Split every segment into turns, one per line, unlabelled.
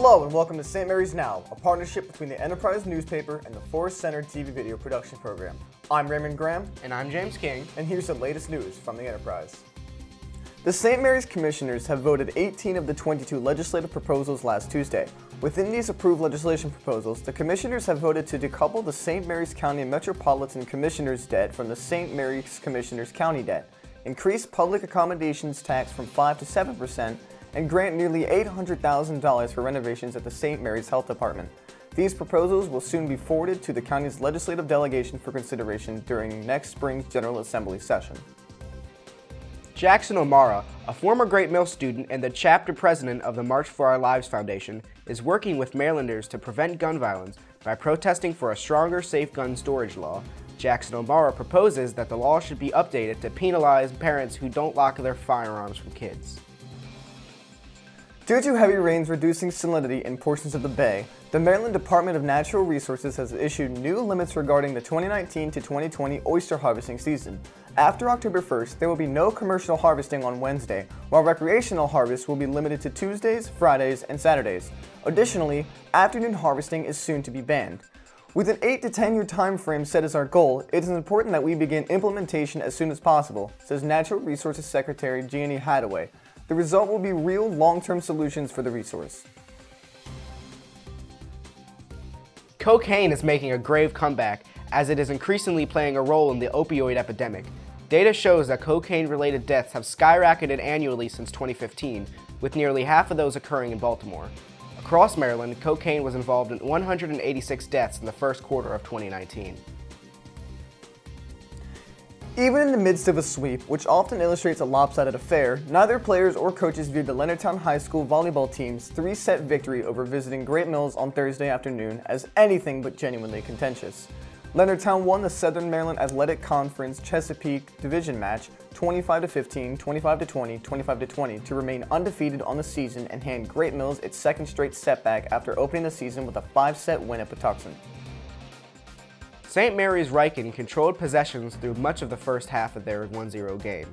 Hello and welcome to St. Mary's Now, a partnership between the Enterprise newspaper and the Forrest Center TV video production program. I'm Raymond Graham,
And I'm James King.
and here's the latest news from the Enterprise. The St. Mary's Commissioners have voted 18 of the 22 legislative proposals last Tuesday. Within these approved legislation proposals, the Commissioners have voted to decouple the St. Mary's County Metropolitan Commissioners debt from the St. Mary's Commissioners County debt, increase public accommodations tax from 5 to 7 percent, and grant nearly $800,000 for renovations at the St. Mary's Health Department. These proposals will soon be forwarded to the county's legislative delegation for consideration during next spring's General Assembly session.
Jackson O'Mara, a former Great Mill student and the chapter president of the March for Our Lives Foundation, is working with Marylanders to prevent gun violence by protesting for a stronger safe gun storage law. Jackson O'Mara proposes that the law should be updated to penalize parents who don't lock their firearms from kids.
Due to heavy rains reducing salinity in portions of the bay, the Maryland Department of Natural Resources has issued new limits regarding the 2019 to 2020 oyster harvesting season. After October 1st, there will be no commercial harvesting on Wednesday, while recreational harvests will be limited to Tuesdays, Fridays, and Saturdays. Additionally, afternoon harvesting is soon to be banned. With an 8 to 10 year time frame set as our goal, it is important that we begin implementation as soon as possible, says Natural Resources Secretary Jeannie Haddaway. The result will be real long-term solutions for the resource.
Cocaine is making a grave comeback as it is increasingly playing a role in the opioid epidemic. Data shows that cocaine-related deaths have skyrocketed annually since 2015, with nearly half of those occurring in Baltimore. Across Maryland, cocaine was involved in 186 deaths in the first quarter of 2019.
Even in the midst of a sweep, which often illustrates a lopsided affair, neither players or coaches viewed the Leonardtown High School volleyball team's three-set victory over visiting Great Mills on Thursday afternoon as anything but genuinely contentious. Leonardtown won the Southern Maryland Athletic Conference Chesapeake Division match 25 to 15, 25 to 20, 25 to 20 to remain undefeated on the season and hand Great Mills its second straight setback after opening the season with a five-set win at Patuxent.
St. Mary's Ryken controlled possessions through much of the first half of their 1-0 game.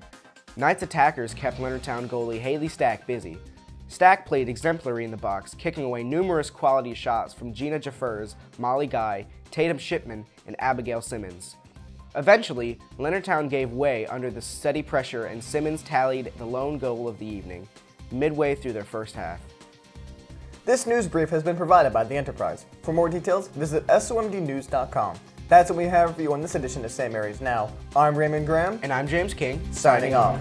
Knights attackers kept Leonardtown goalie Haley Stack busy. Stack played exemplary in the box, kicking away numerous quality shots from Gina Jaffers, Molly Guy, Tatum Shipman, and Abigail Simmons. Eventually, Leonardtown gave way under the steady pressure and Simmons tallied the lone goal of the evening, midway through their first half.
This news brief has been provided by The Enterprise. For more details, visit somdnews.com. That's what we have for you on this edition of St. Mary's Now. I'm Raymond Graham,
And I'm James King,
signing off.